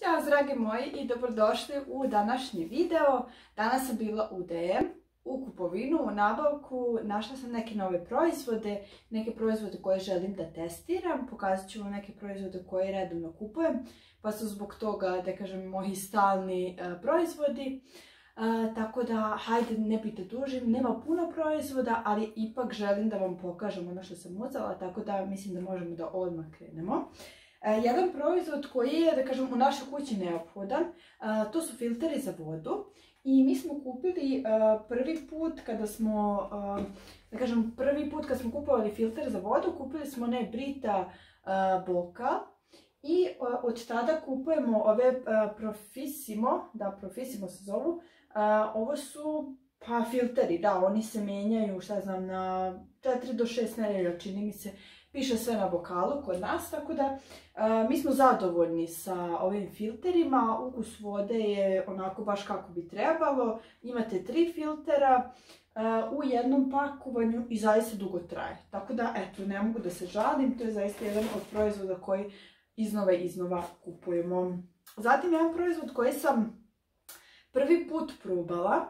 Ćao dragi moji i dobrodošli u današnji video. Danas sam bila u DM, u kupovinu, u nabavku. Našla sam neke nove proizvode, neke proizvode koje želim da testiram. Pokazat ću vam neke proizvode koje redovno kupujem, pa su zbog toga, da kažem, moji stalni e, proizvodi. E, tako da, hajde, ne bite dužim, nema puno proizvoda, ali ipak želim da vam pokažem ono što sam uzela, tako da mislim da možemo da odmah krenemo. E, jedan proizvod koji je, da kažem, u našoj kući neophodan, e, to su filteri za vodu. I mi smo kupili e, prvi put kada smo, da kažem, prvi put kad smo kupovali filter za vodu, kupili smo ne Brita Boka. I od tada kupujemo ove Profissimo, da Profissimo se zovu, ovo su pa filteri, da, oni se menjaju, šta znam, na 4 do 6 nedelja, čini mi se, piše sve na bokalu kod nas, tako da mi smo zadovoljni sa ovim filterima. Ukus vode je onako baš kako bi trebalo. Imate tri filtera u jednom pakovanju i zaista dugo traje. Tako da, eto, ne mogu da se žalim, to je zaista jedan od proizvoda koji iznova i iznova kupujemo. Zatim jedan proizvod koji sam prvi put probala,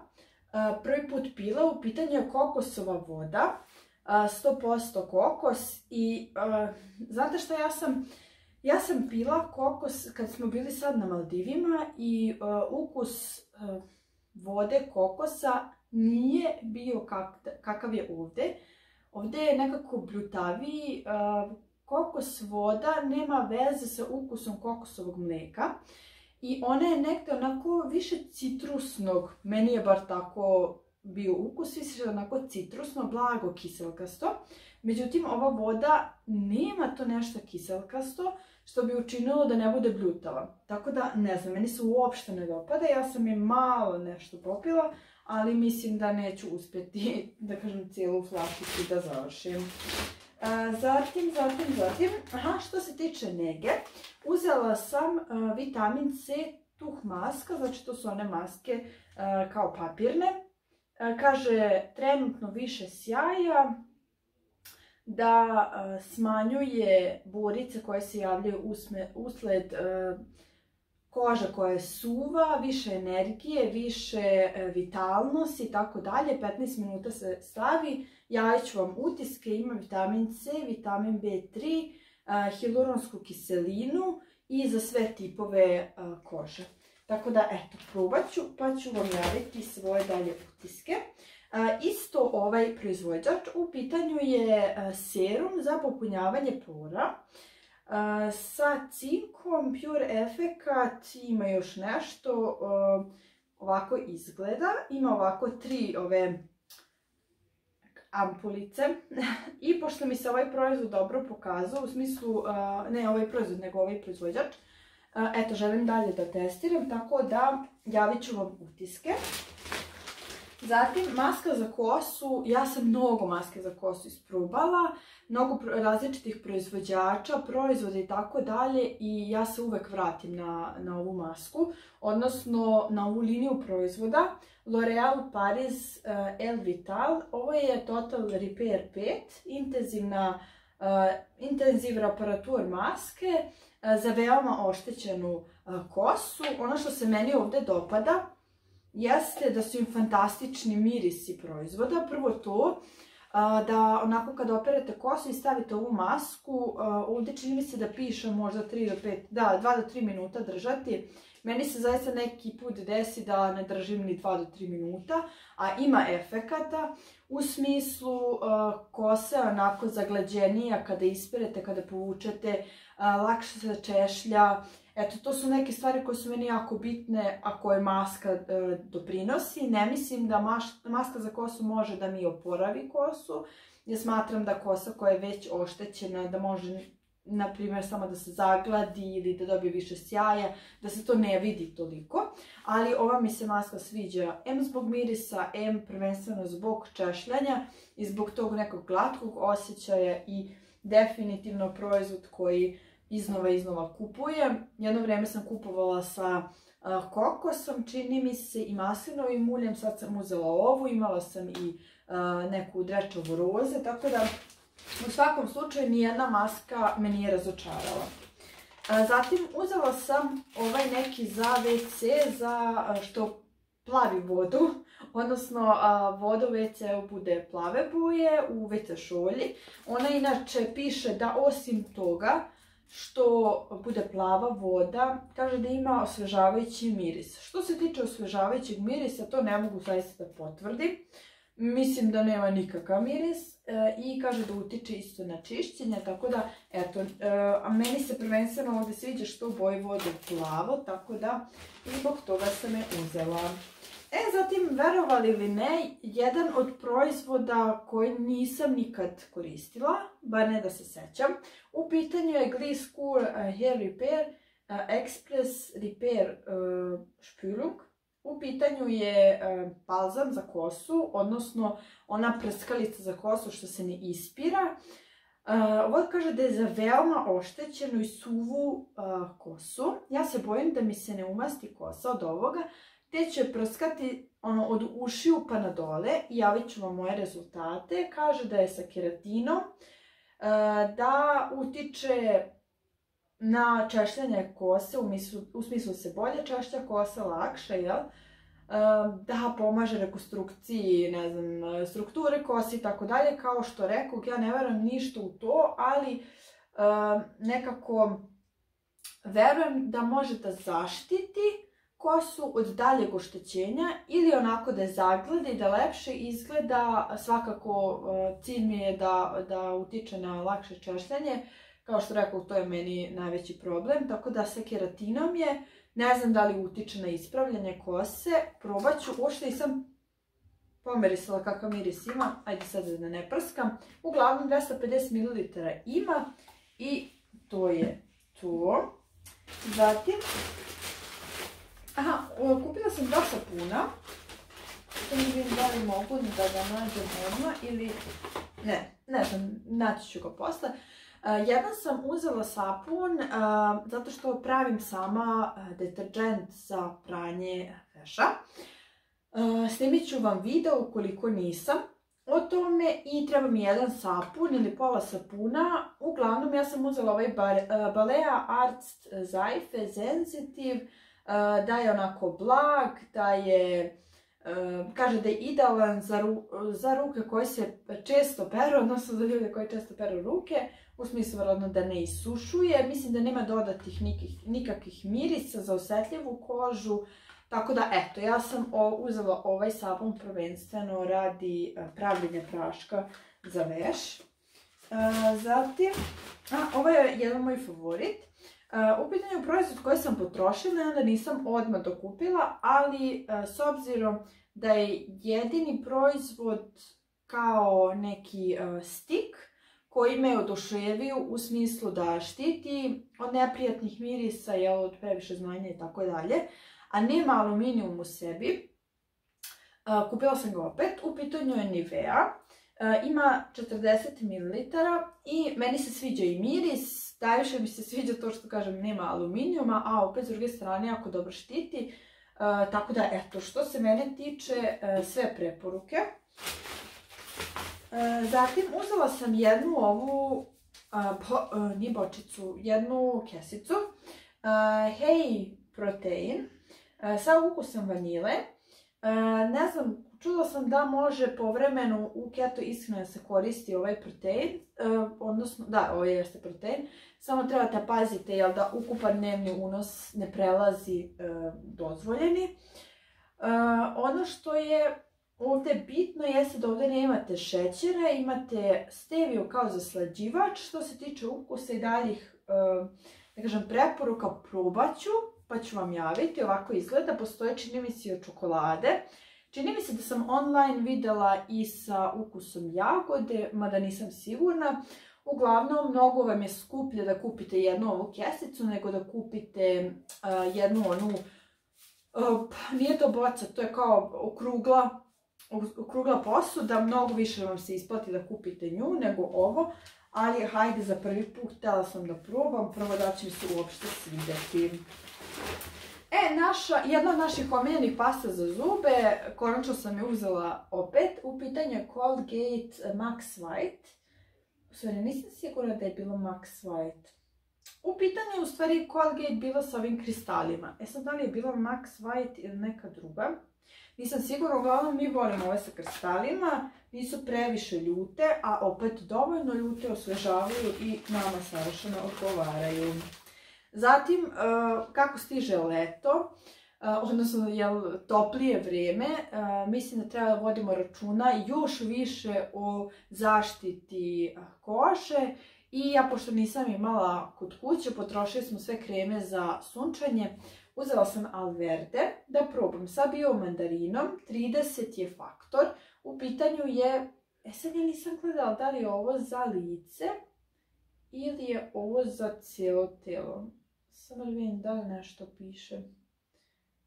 prvi put pila, u pitanju je kokosova voda. 100% kokos i znate što ja sam ja sam pila kokos kad smo bili sad na Maldivima i ukus vode kokosa nije bio kakav je ovdje. Ovdje je nekako bljutaviji, kokos voda nema veze sa ukusom kokosovog mlijeka i ona je nekde onako više citrusnog, meni je bar tako bio ukus, više onako citrusno, blago kiselkasto. Međutim, ova voda nema to nešto kiselkasto, što bi učinilo da ne bude bljutava. Tako da, ne znam, meni se uopšte ne dopada. Ja sam je malo nešto popila, ali mislim da neću uspjeti, da kažem, cijelu flašicu da završim. zatim, zatim, zatim, aha, što se tiče nege, uzela sam vitamin C tuh maska, znači to su one maske kao papirne. E, kaže trenutno više sjaja, da e, smanjuje borice koje se javljaju usled e, koža koja je suva, više energije, više vitalnosti i tako dalje. 15 minuta se stavi. Ja ću vam utiske, ima vitamin C, vitamin B3, hiluronsku kiselinu i za sve tipove kože. Tako da, eto, probat ću, pa ću vam javiti svoje dalje utiske. isto ovaj proizvođač u pitanju je serum za popunjavanje pora. sa cinkom Pure Efekat ima još nešto, ovako izgleda. Ima ovako tri ove ampulice i pošto mi se ovaj proizvod dobro pokazao, u smislu, ne ovaj proizvod, nego ovaj proizvođač, Eto, želim dalje da testiram, tako da javit ću vam utiske. Zatim, maska za kosu, ja sam mnogo maske za kosu isprobala, mnogo različitih proizvođača, proizvoda i tako dalje i ja se uvek vratim na, na ovu masku, odnosno na ovu liniju proizvoda. L'Oreal Paris uh, El Vital, ovo je Total Repair 5, intenzivna, intenziv aparatur maske, za veoma oštećenu kosu. Ono što se meni ovdje dopada jeste da su im fantastični mirisi proizvoda. Prvo to, da onako kad operete kosu i stavite ovu masku, ovdje čini mi se da piše možda 3 do 5, da 2 do 3 minuta držati. Meni se zaista neki put desi da ne držim ni 2 do 3 minuta, a ima efekata u smislu kosa onako zaglađenija kada isperete, kada povučete, lakše se češlja. Eto, to su neke stvari koje su meni jako bitne, a koje maska e, doprinosi. Ne mislim da maska za kosu može da mi oporavi kosu. Ja smatram da kosa koja je već oštećena, da može na primjer samo da se zagladi ili da dobije više sjaja, da se to ne vidi toliko. Ali ova mi se maska sviđa M zbog mirisa, M prvenstveno zbog češljanja i zbog tog nekog glatkog osjećaja i definitivno proizvod koji iznova iznova kupujem. Jedno vrijeme sam kupovala sa kokosom, čini mi se, i maslinovim uljem. Sad sam uzela ovu, imala sam i neku drečovu roze, tako da u svakom slučaju nijedna maska me nije razočarala. Zatim uzela sam ovaj neki za WC za što plavi vodu, odnosno voda u WC bude plave boje u WC šolji. Ona inače piše da osim toga što bude plava voda, kaže da ima osvežavajući miris. Što se tiče osvežavajućeg mirisa, to ne mogu zaista da potvrdim. Mislim da nema nikakav miris i kaže da utiče isto na čišćenje, tako da, eto, e, a meni se prvenstveno ovdje sviđa što boji vode plavo, tako da i zbog toga sam je uzela. E, zatim, verovali ili ne, jedan od proizvoda koji nisam nikad koristila, bar ne da se sećam, u pitanju je Gliss Cool uh, Hair Repair Express Repair Spülung. U pitanju je balzam za kosu, odnosno ona prskalica za kosu što se ne ispira. Ovo kaže da je za veoma oštećenu i suvu kosu. Ja se bojim da mi se ne umasti kosa od ovoga, te će prskati ono, od ušiju pa na dole javit ću vam moje rezultate. Kaže da je sa keratinom, e, da utiče na češljanje kose, u, u smislu se bolje češlja kosa, lakše, jel? Da pomaže rekonstrukciji, ne znam, strukture kosi i tako dalje. Kao što rekao, ja ne verujem ništa u to, ali nekako verujem da može da zaštiti kosu od daljeg oštećenja ili onako da je zagleda i da lepše izgleda. Svakako e, cilj mi je da, da utiče na lakše češljanje. Kao što rekao, to je meni najveći problem. Tako da sa keratinom je, ne znam da li utiče na ispravljanje kose. Probat ću, uopšte nisam pomerisala kakav miris ima. Ajde sad da ne prskam. Uglavnom 250 ml ima i to je to. Zatim, Aha, kupila sam dva sapuna. Ne vidim da li mogu da ga nađem odmah ili... Ne, ne znam, naći ću ga posle. Jedan sam uzela sapun zato što pravim sama deterđent za pranje veša. Snimit ću vam video ukoliko nisam o tome i treba mi jedan sapun ili pola sapuna. Uglavnom ja sam uzela ovaj Balea Arts Zaife Sensitive da je onako blag, da je, kaže da je idealan za, ruke koje se često peru, odnosno za ljude koji često peru ruke, u smislu vjerojatno da ne isušuje. Mislim da nema dodatih nikakvih mirisa za osjetljivu kožu. Tako da, eto, ja sam uzela ovaj sabun prvenstveno radi pravljenja praška za veš. zatim, a, ovo je jedan moj favorit. U pitanju proizvod koji sam potrošila, onda nisam odmah dokupila, ali e, s obzirom da je jedini proizvod kao neki e, stik koji me oduševio u smislu da štiti od neprijatnih mirisa, jel, od previše znanja i tako dalje, a nema aluminijum u sebi. E, kupila sam ga opet, u pitanju je Nivea, ima 40 ml i meni se sviđa i miris, Najviše mi se sviđa to što kažem nema aluminijuma, a opet s druge strane jako dobro štiti. E, tako da, eto, što se mene tiče, e, sve preporuke. E, zatim uzela sam jednu ovu, nije bočicu, jednu kesicu. Hey Protein sa ukusom vanile. Ne znam, čula sam da može povremeno u keto ishrani se koristi ovaj protein, odnosno, da, ovo jeste protein, samo trebate pazite jel da ukupan dnevni unos ne prelazi e, dozvoljeni. E, ono što je ovdje bitno jeste da ovdje nemate šećera, imate steviju kao zaslađivač. Što se tiče ukusa i daljih e, kažem, preporuka probat ću, pa ću vam javiti. Ovako izgleda, postoje čini mi od čokolade. Čini mi se da sam online vidjela i sa ukusom jagode, mada nisam sigurna. Uglavnom, mnogo vam je skuplje da kupite jednu ovu kesicu nego da kupite jednu onu, nije to boca, to je kao okrugla, okrugla posuda, mnogo više vam se isplati da kupite nju nego ovo, ali hajde za prvi put, htjela sam da probam, prvo da će mi se uopšte svidjeti. E, naša, jedna od naših omiljenih pasta za zube, konačno sam je uzela opet, u pitanju je Colgate Max White. U stvari, nisam sigurna da je bilo Max White. u pitanju je u stvari Colgate bila sa ovim kristalima. E sad, da li je bila Max White ili neka druga? Nisam sigurna, uglavnom mi volimo ove sa kristalima, nisu previše ljute, a opet dovoljno ljute osvežavaju i nama savršeno odgovaraju. Zatim, e, kako stiže leto, e, odnosno jel, toplije vrijeme, e, mislim da treba da vodimo računa još više o zaštiti kože i ja, pošto nisam imala kod kuće, potrošili smo sve kreme za sunčanje, uzela sam Alverde da probam. Sa biomandarinom, 30 je faktor, u pitanju je, e sad ja nisam gledala da li je ovo za lice ili je ovo za cijelo telo. Samo da vidim da li nešto piše.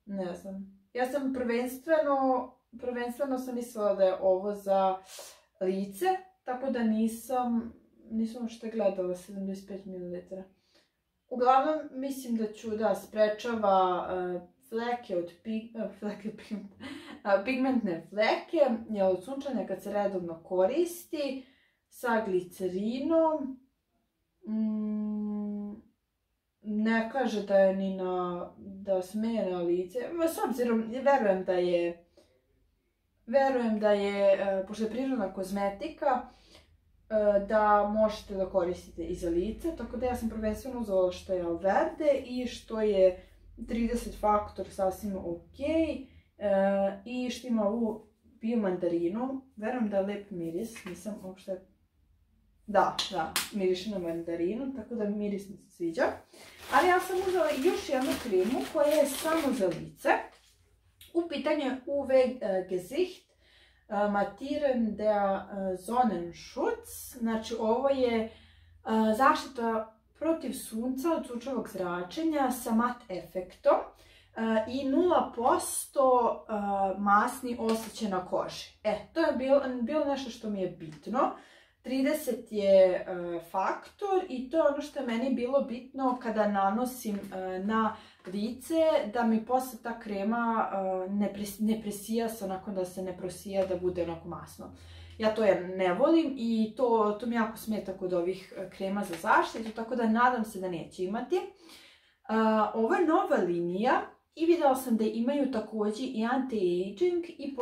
Ne znam. Ja sam prvenstveno, prvenstveno sam mislila da je ovo za lice, tako da nisam, nisam što gledala 75 ml. Uglavnom, mislim da ću da sprečava uh, fleke od uh, fleke, uh, pigmentne fleke, je od sunčanja kad se redovno koristi, sa glicerinom. Mm, ne kaže da je ni na, da smeje na lice. S obzirom, verujem da je, verujem da je, pošto je prirodna kozmetika, E, da možete da koristite i za lice, tako da ja sam prvenstveno uzela što je Alverde i što je 30 faktor sasvim ok e, i što ima ovu biomandarinu, verujem da je lep miris, nisam uopšte... Da, da, miriše na mandarinu, tako da miris mi se sviđa. Ali ja sam uzela još jednu krimu koja je samo za lice. U pitanju je UV Gesicht Matieren der Sonnenschutz. Znači ovo je zaštita protiv sunca od sunčevog zračenja sa mat efektom i 0% masni osjećaj na koži. E, to je bilo nešto što mi je bitno. 30 je faktor i to je ono što je meni bilo bitno kada nanosim na lice, da mi posle ta krema ne, ne presija se onako da se ne prosija, da bude onako masno. Ja to jer ne volim i to, to mi jako smeta kod ovih krema za zaštitu, tako da nadam se da neće imati. Je nova linija i videla sam da imaju također i anti-aging i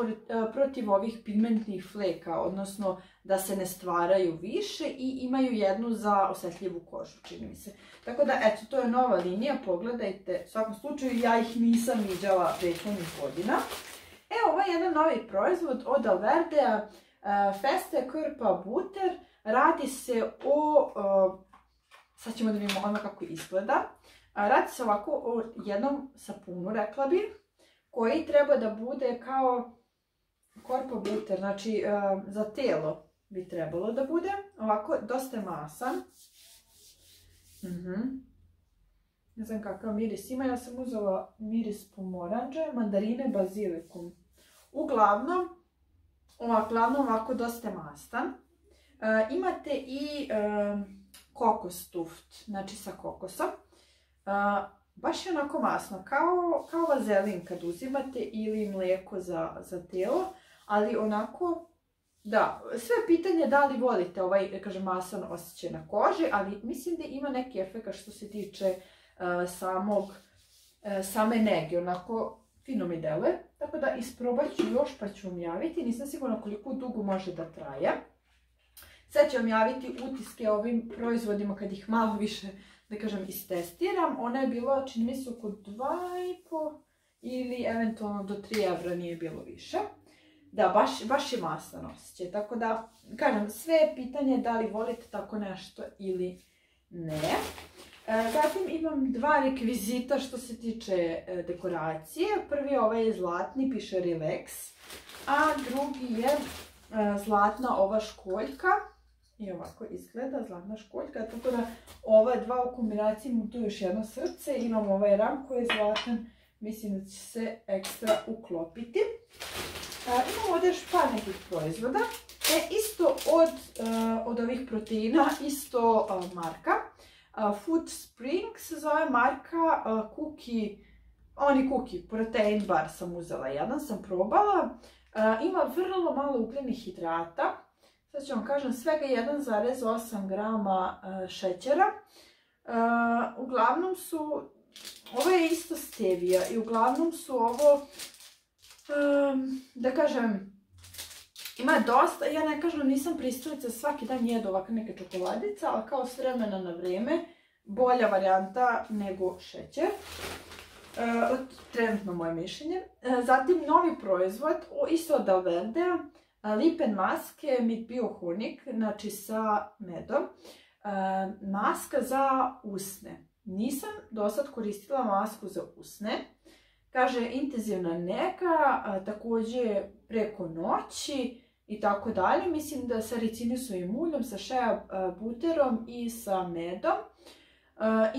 protiv ovih pigmentnih fleka, odnosno da se ne stvaraju više i imaju jednu za osjetljivu kožu, čini mi se. Tako da, eto, to je nova linija, pogledajte. U svakom slučaju, ja ih nisam viđala prethodnih godina. E, ovo je jedan novi proizvod od Alverdea, Feste Krpa Buter. Radi se o, sad ćemo da vidimo ono kako izgleda. Radi se ovako o jednom sapunu, rekla bi, koji treba da bude kao korpa buter, znači za telo bi trebalo da bude. Ovako, dosta je masan. Mhm. Ne znam kakav miris ima, ja sam uzela miris pomoranđe, mandarine, bazilikum. Uglavnom, uglavnom ovako dosta je mastan. E, imate i e, kokos tuft, znači sa kokosom. E, baš je onako masno, kao, kao vazelin kad uzimate ili mlijeko za, za telo, ali onako da, sve pitanje da li volite ovaj, kažem, masan osjećaj na koži, ali mislim da ima neki efekt što se tiče uh, samog, uh, same nege, onako fino mi deluje. Tako da isprobat ću još pa ću vam javiti, nisam sigurna koliko dugo može da traje. Sad ću vam javiti utiske ovim proizvodima kad ih malo više, da kažem, istestiram. Ona je bila, čini mi se, oko 2,5 ili eventualno do 3 evra nije bilo više. Da, baš, baš je masan osjećaj. Tako da, kažem, sve je pitanje da li volite tako nešto ili ne. E, zatim imam dva rekvizita što se tiče e, dekoracije. Prvi ovaj je zlatni, piše Relax. A drugi je e, zlatna ova školjka. I ovako izgleda, zlatna školjka. Tako da ova dva u kombinaciji mu tu još jedno srce. Imam ovaj ram koji je zlatan. Mislim da će se ekstra uklopiti. Imamo ovdje još par nekih proizvoda. E, isto od, e, ovih proteina, isto e, marka. Food Spring se zove marka Cookie, oni cookie, protein bar sam uzela jedan, sam probala. Ima vrlo malo ugljenih hidrata. Sad ću vam kažem svega 1,8 grama šećera. uglavnom su, ovo je isto stevija i uglavnom su ovo, da kažem, ima dosta, ja ne kažem nisam pristalica svaki dan jedu ovakve neke čokoladice, ali kao s vremena na vrijeme, bolja varijanta nego šećer. E, trenutno moje mišljenje. E, zatim novi proizvod, isto od Alverdea, lipen maske mit biohonik, znači sa medom. E, maska za usne. Nisam do sad koristila masku za usne. Kaže intenzivna neka, također preko noći i tako dalje. Mislim da sa ricinisovim uljom, sa šeja buterom i sa medom.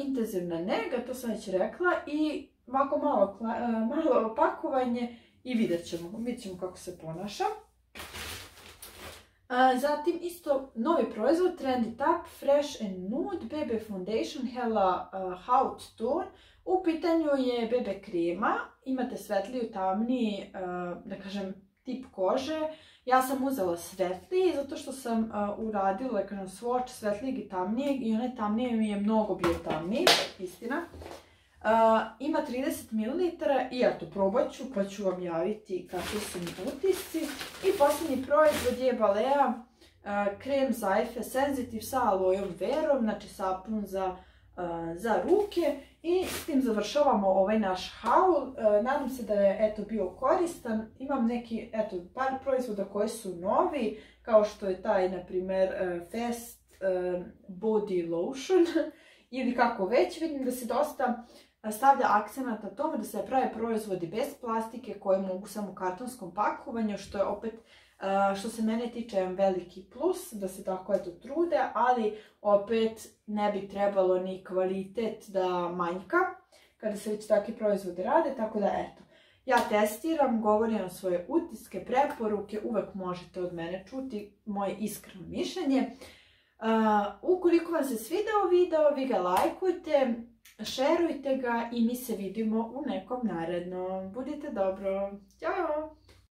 Intenzivna nega, to sam već rekla. I ovako malo, opakovanje i vidjet ćemo, vidjet ćemo kako se ponaša. Zatim isto novi proizvod Trendy Tap Fresh and Nude BB Foundation Hella Haut Tone. U pitanju je BB krema, imate svetliju, tamniji, da kažem, tip kože. Ja sam uzela svetliji zato što sam uradila, kažem, swatch svetlijeg i tamnijeg i onaj tamnije mi je mnogo bio tamniji, istina ima 30 ml i to probat ću pa ću vam javiti kakvi su mi utisci. I posljednji proizvod je Balea krem za Efe Sensitive sa alojom verom, znači sapun za, ruke. I s tim završavamo ovaj naš haul. Nadam se da je eto, bio koristan. Imam neki eto, par proizvoda koji su novi, kao što je taj, na primjer, Fast Body Lotion ili kako već. Vidim da se dosta stavlja akcenat na tome da se prave proizvodi bez plastike koje mogu samo u kartonskom pakovanju, što je opet što se mene tiče veliki plus, da se tako eto trude, ali opet ne bi trebalo ni kvalitet da manjka kada se već takvi proizvodi rade, tako da eto. Ja testiram, govorim o svoje utiske, preporuke, uvek možete od mene čuti moje iskreno mišljenje. ukoliko vam se svidao video, vi ga lajkujte, šerujte ga i mi se vidimo u nekom narednom. Budite dobro. Ćao!